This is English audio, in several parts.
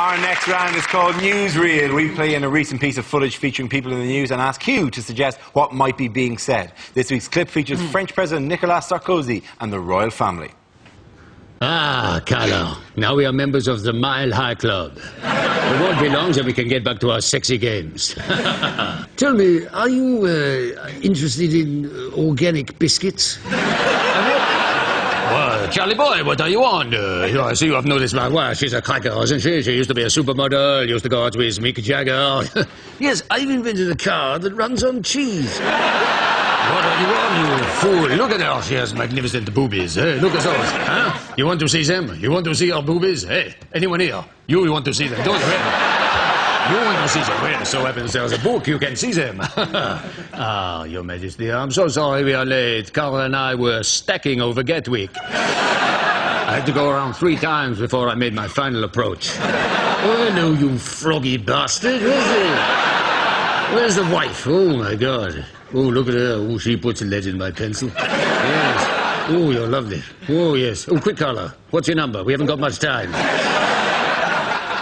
Our next round is called Newsreel. We play in a recent piece of footage featuring people in the news and ask you to suggest what might be being said. This week's clip features French President Nicolas Sarkozy and the royal family. Ah, Carlo. Now we are members of the Mile High Club. It won't be long till we can get back to our sexy games. Tell me, are you uh, interested in uh, organic biscuits? Well, Charlie boy, what are you on? Uh, you know, I see you have noticed my wife. She's a cracker, isn't she? She used to be a supermodel, used to go out with Mick Jagger. yes, I've invented a car that runs on cheese. What are you on, you fool? Look at her. She has magnificent boobies. Hey, look at those. Huh? You want to see them? You want to see her boobies? Hey, anyone here? You want to see them, don't you? You want to see them? Well, so happens there's a book, you can see them. ah, Your Majesty, I'm so sorry we are late. Carl and I were stacking over Gatwick. I had to go around three times before I made my final approach. Oh, hello, you froggy bastard. Where's the, where's the wife? Oh, my God. Oh, look at her. Oh, she puts a lead in my pencil. Yes. Oh, you're lovely. Oh, yes. Oh, quick, Carla. What's your number? We haven't got much time.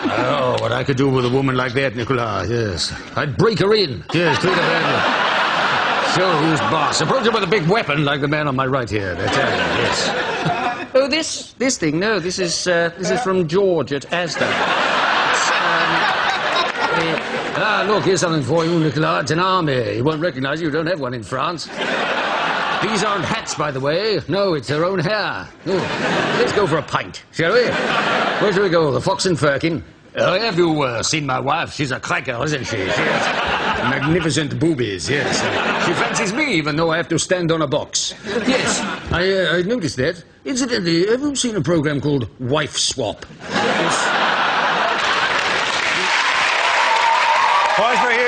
Oh, what I could do with a woman like that, Nicolas, yes. I'd break her in. Yes, treat the badly. Show who's boss. Approach her with a big weapon like the man on my right here. That's it, yes. Oh, this this thing? No, this is uh, this is from George at Asda. It's, um, uh, Ah, look, here's something for you, Nicolas. It's an army. You won't recognize you. You don't have one in France. These aren't hats, by the way. No, it's their own hair. Oh, let's go for a pint, shall we? Where shall we go? The Fox and Firkin? Uh, have you uh, seen my wife? She's a cracker, isn't she? She has magnificent boobies, yes. She fancies me, even though I have to stand on a box. Yes, I, uh, I noticed that. Incidentally, have you seen a program called Wife Swap? Yes. Pause for here.